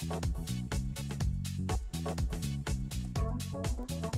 Thank you.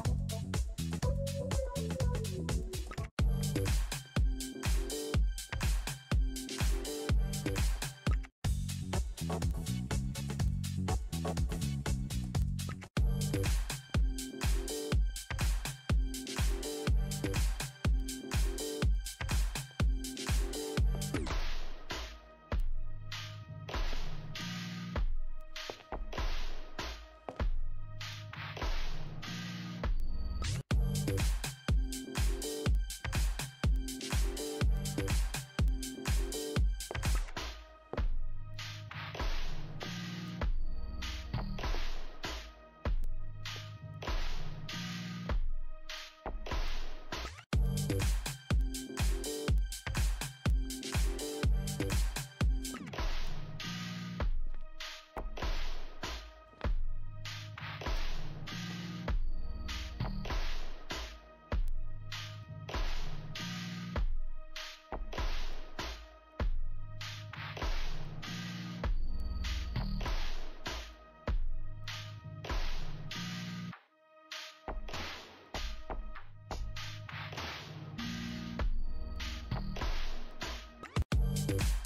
Peace.